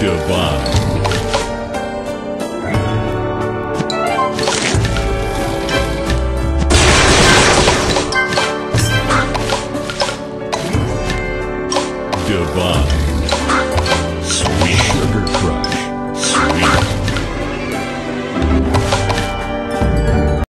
Divine. Divine. Sweet Sugar Crush.